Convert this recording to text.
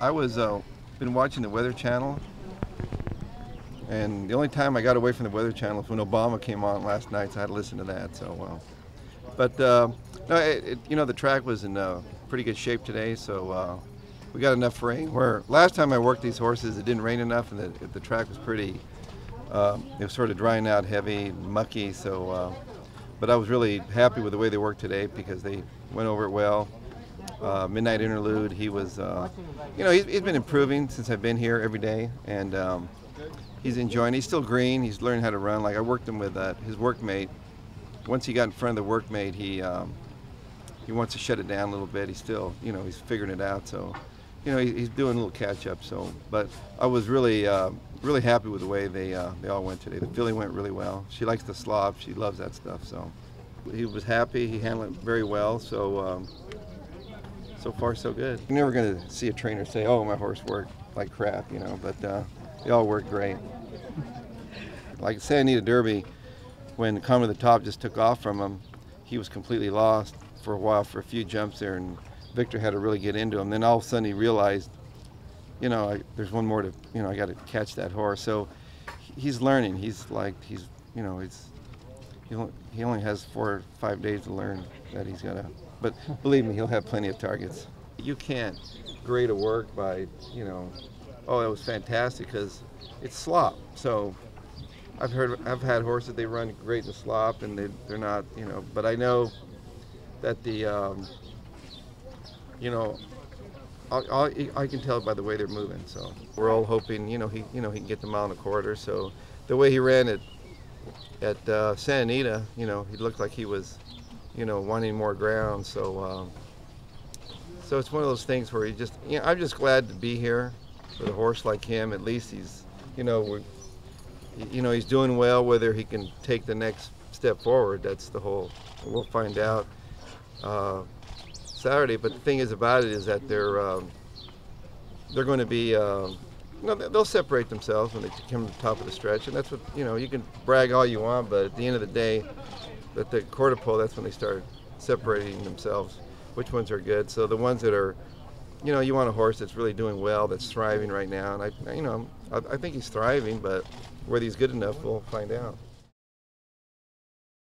I was uh, been watching the Weather Channel, and the only time I got away from the Weather Channel was when Obama came on last night. So I had to listen to that. So, uh, but uh, no, it, it, you know the track was in uh, pretty good shape today, so uh, we got enough rain. Where last time I worked these horses, it didn't rain enough, and the, the track was pretty. Uh, it was sort of drying out, heavy, mucky. So, but I was really happy with the way they worked today because they went over it well. Uh, Midnight Interlude. He was, uh, you know, he's, he's been improving since I've been here every day, and um, he's enjoying. He's still green. He's learning how to run. Like I worked him with uh, his workmate. Once he got in front of the workmate, he um, he wants to shut it down a little bit. He's still, you know, he's figuring it out. So, you know, he, he's doing a little catch up. So, but I was really, uh, really happy with the way they uh, they all went today. The filly went really well. She likes the slop. She loves that stuff. So, he was happy. He handled it very well. So. Um, so far so good. You're never going to see a trainer say, "Oh, my horse worked like crap," you know. But uh, they all worked great. like Santa Anita Derby, when Comma to the Top just took off from him, he was completely lost for a while for a few jumps there, and Victor had to really get into him. Then all of a sudden he realized, you know, I, there's one more to, you know, I got to catch that horse. So he's learning. He's like, he's, you know, he's, he only has four or five days to learn that he's got to but believe me, he'll have plenty of targets. You can't grade a work by, you know, oh, that was fantastic because it's slop. So I've heard, I've had horses they run great in slop and they, they're not, you know. But I know that the, um, you know, I'll, I'll, i can tell by the way they're moving. So we're all hoping, you know, he, you know, he can get the mile and a quarter. So the way he ran at at uh, Santa Anita, you know, he looked like he was you know, wanting more ground. So, um, so it's one of those things where you just, you know, I'm just glad to be here with a horse like him. At least he's, you know, we, you know, he's doing well. Whether he can take the next step forward, that's the whole. We'll find out uh, Saturday. But the thing is about it is that they're um, they're going to be. Uh, you know, they'll separate themselves when they come to the top of the stretch, and that's what you know. You can brag all you want, but at the end of the day, at the quarter pole, that's when they start separating themselves, which ones are good. So the ones that are, you know, you want a horse that's really doing well, that's thriving right now. And I, you know, I, I think he's thriving, but whether he's good enough, we'll find out.